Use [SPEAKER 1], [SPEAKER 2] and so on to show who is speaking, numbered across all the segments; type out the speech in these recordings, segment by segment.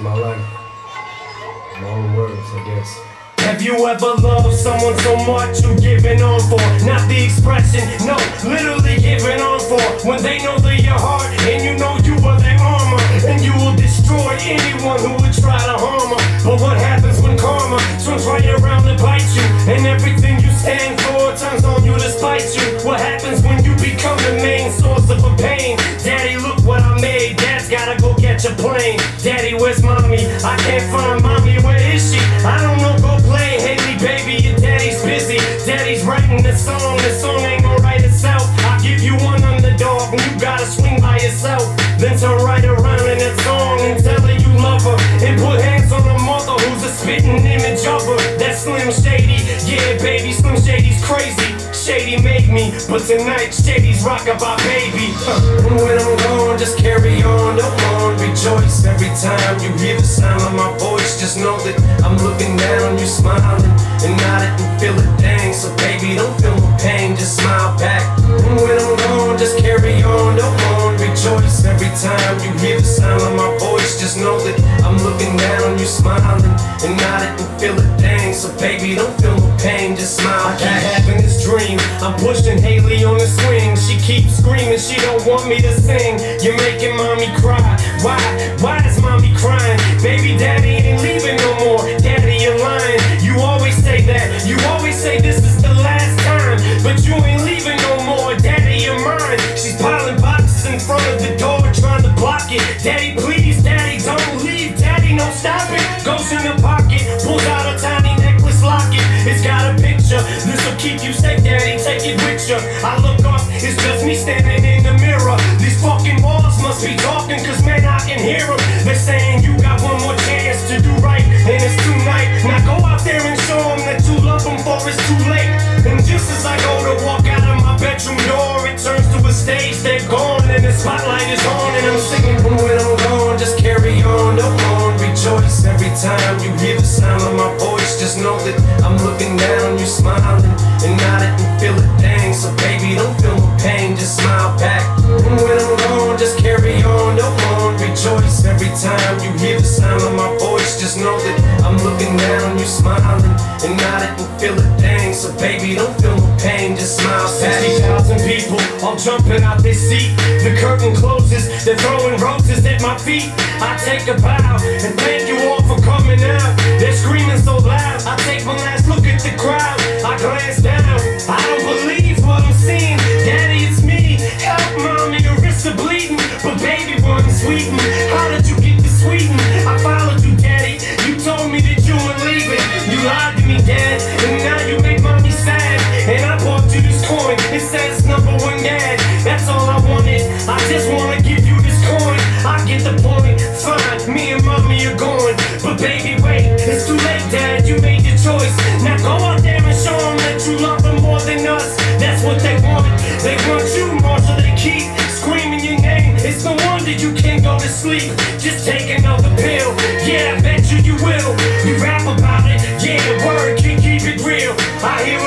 [SPEAKER 1] My life. Words, I guess.
[SPEAKER 2] Have you ever loved someone so much you giving on for? Not the expression, no, literally giving on for. When they know they're your heart and you know you are their armor, and you will destroy anyone who would try to harm her. But what happens when karma swings right around to bite you, and everything you stand for turns on you to spite you? What happens when you become the main source of a pain? Daddy, look what I made. Dad's gotta go catch a plane. Daddy? Can't find mommy. Where is she? I don't know. Go play, Hailie, baby. Your daddy's busy. Daddy's writing the song. The song ain't gonna write itself. I give you one underdog, and you gotta swing by yourself. Then turn right around in that song and tell her you love her. And put hands on her mother, who's a spitting image of her. That Slim Shady. Shady made me, but tonight Shady's rockin' by baby. Uh, and when I'm gone, just carry on, don't mourn, rejoice every time you hear the sound of my voice. Just know that I'm looking down, you smiling, and I didn't feel a thing. So baby, don't feel no pain, just smile back. And when I'm gone, just carry on, don't mourn, rejoice every time you hear the sound of my voice. Just know that I'm looking down, you smiling, and I didn't feel a thing. So baby, don't feel no pain, just smile. I keep having this dream, I'm pushing Hailie on the swing. She keeps screaming, she don't want me to sing. You're making mommy cry. Why? Why is mommy crying? Baby, daddy ain't leaving no more. Daddy, you're lying. You always say that. You always say this is the last time. But you ain't stop it. Goes in the pocket, pulls out a tiny necklace locket. It's got a picture. This'll keep you safe, daddy. Take it with you. I look up, it's just me standing in the mirror. These fucking walls must be talking, cause man, I can hear them. They're saying you got one more chance to do right, and it's tonight. Now go out there and show them that you love them, for it's too late. And just as I go to walk out of my bedroom door, it turns to a stage. They're gone, and the spotlight is on, and I'm singing. And when I'm gone, just carry on, rejoice every time you hear the sound of my voice. Just know that I'm looking down, you smiling, and I didn't feel a thing. So baby, don't feel no pain, just smile back. And when I'm gone, just carry on, don't mourn, rejoice every time you hear the sound of my voice. Just know that I'm looking down, you smiling, and I didn't feel a thing. So baby, don't feel no pain, just smile back. 60,000 people all jumping out their seat. The curtain closes, they're throwing roses at my feet. I take a bow and thank out. They're screaming so loud. I take one last look at the crowd. I glance down. I don't believe what I'm seeing. Daddy, it's me. Help, mommy, your wrists are bleeding. But baby, run sweeten. How did you get this sweeten? I followed you, daddy. You told me that you were leaving. You lied to me, dad. And now you make mommy sad. And I bought you this coin. It says number one dad. That's all I wanted. I just wanna give you this coin. I get the point. Fine, me and mommy are going. But baby, wait, it's too late, dad. You made your choice. Now go out there and show them that you love them more than us. That's what they want. They want you more, so they keep screaming your name. It's no wonder you can't go to sleep. Just take another pill. Yeah, I bet you you will. You rap about it. Yeah, word, can keep it real. I hear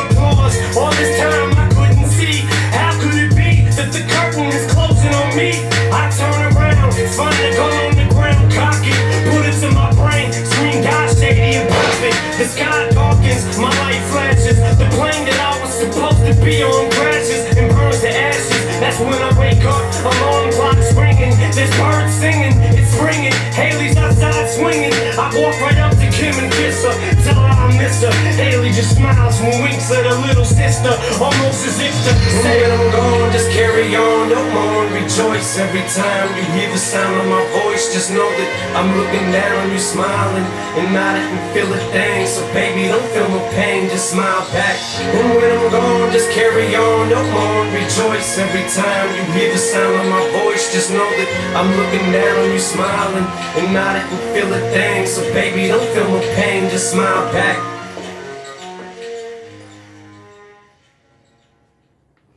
[SPEAKER 2] That's when I wake up, alarm clock's ringing, there's birds singing, it's springing. Hailie's outside swinging. I walk right up to Kim and kiss her, tell her I miss her. Hailie just smiles and winks at her little sister, almost as if to say I'm gone. Just carry on, don't mourn, rejoice every time you hear the sound of my voice. Just know that I'm looking down, you're smiling, and I didn't feel a thing. So baby, don't feel no pain, just smile back. Just carry on, no more rejoice every time you hear the sound of my voice. Just know that I'm looking down, on you smiling, and I didn't feel a thing. So baby, don't feel no pain, just smile back.